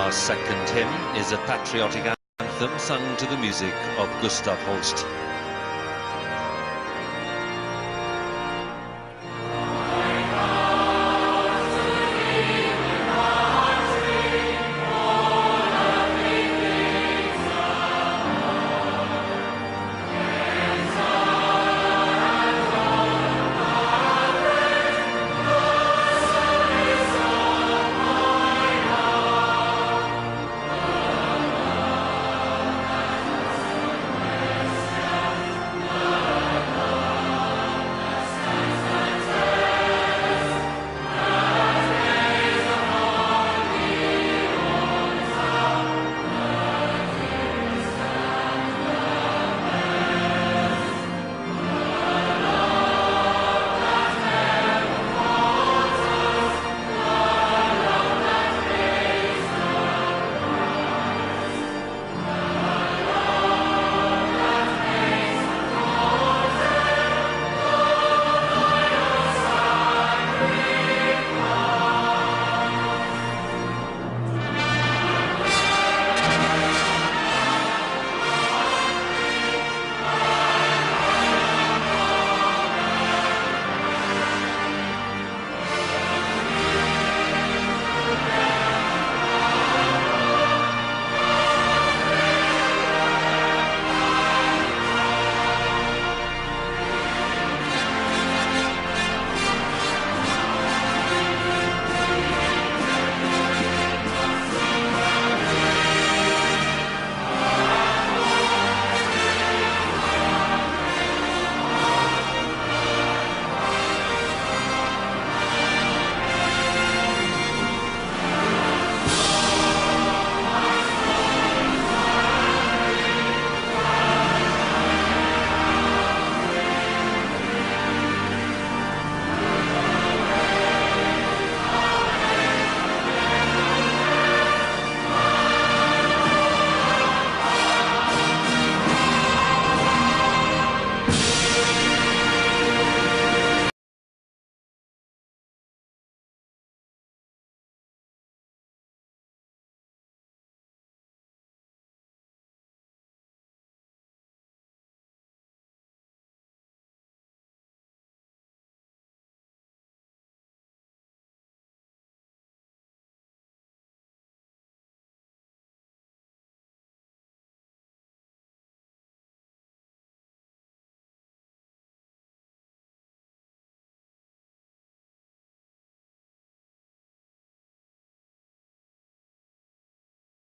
Our second hymn is a patriotic anthem sung to the music of Gustav Holst.